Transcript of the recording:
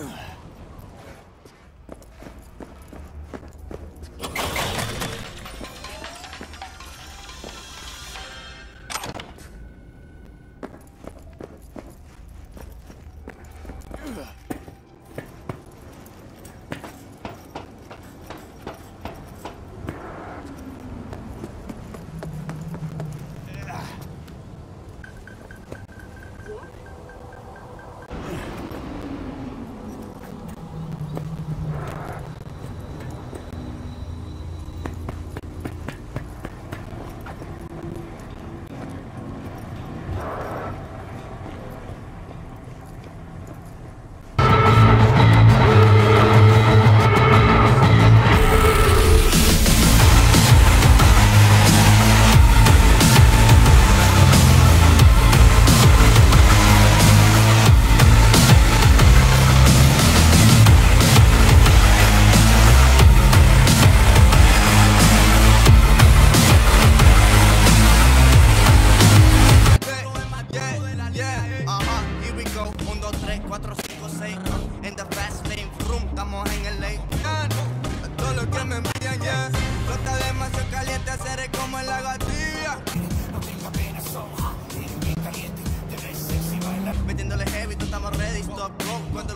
Ugh. en la gatilla. Metiéndole heavy, tú estamos ready, stop. Cuando